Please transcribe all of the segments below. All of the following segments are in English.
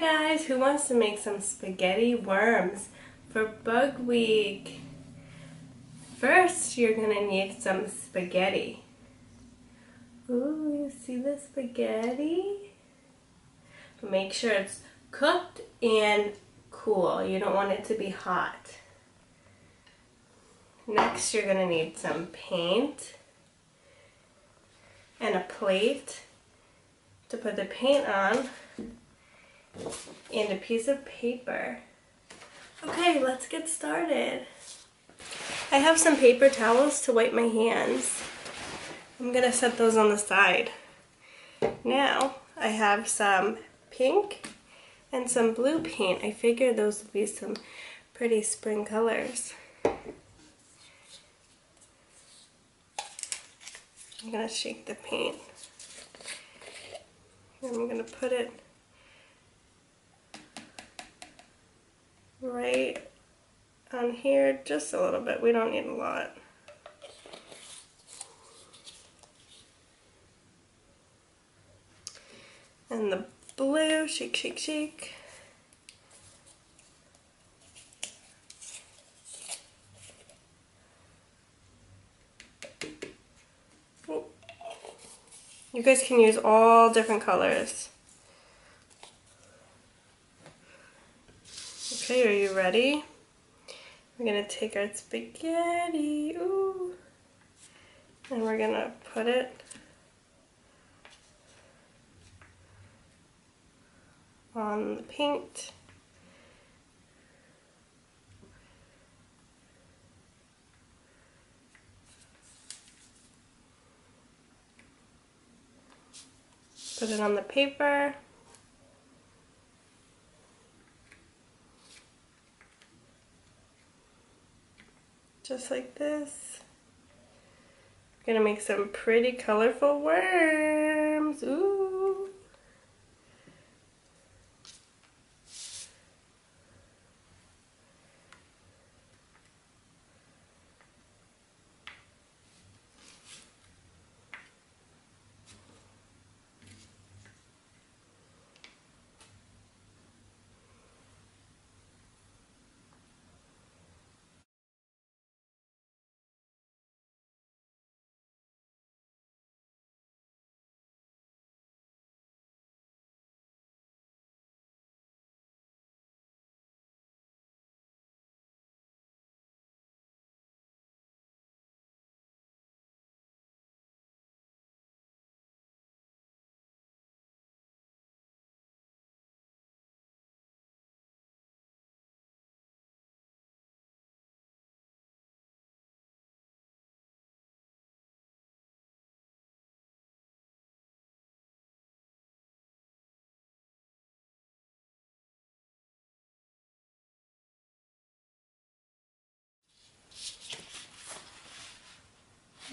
Guys, who wants to make some spaghetti worms for bug week? First, you're gonna need some spaghetti. Ooh, you see the spaghetti? Make sure it's cooked and cool. You don't want it to be hot. Next, you're gonna need some paint and a plate to put the paint on and a piece of paper. Okay, let's get started. I have some paper towels to wipe my hands. I'm gonna set those on the side. Now, I have some pink and some blue paint. I figured those would be some pretty spring colors. I'm gonna shake the paint. I'm gonna put it right on here just a little bit. We don't need a lot. And the blue, shake, shake, shake. You guys can use all different colors. Okay, are you ready? We're gonna take our spaghetti, ooh, and we're gonna put it on the paint. Put it on the paper. Just like this. I'm Gonna make some pretty colorful worms. Ooh.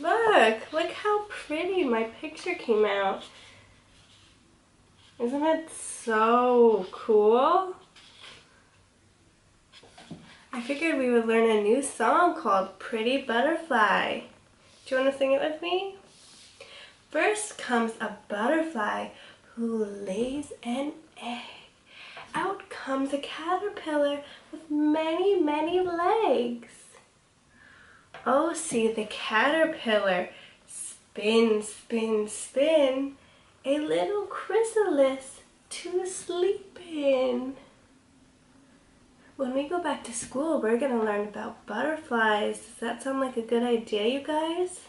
Look, look how pretty my picture came out. Isn't it so cool? I figured we would learn a new song called Pretty Butterfly. Do you want to sing it with me? First comes a butterfly who lays an egg. Out comes a caterpillar with many, many legs. Oh, see the caterpillar spin, spin, spin, a little chrysalis to sleep in. When we go back to school, we're going to learn about butterflies. Does that sound like a good idea, you guys?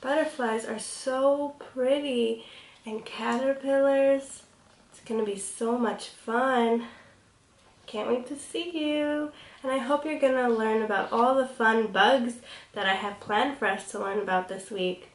Butterflies are so pretty, and caterpillars, it's going to be so much fun. Can't wait to see you. And I hope you're going to learn about all the fun bugs that I have planned for us to learn about this week.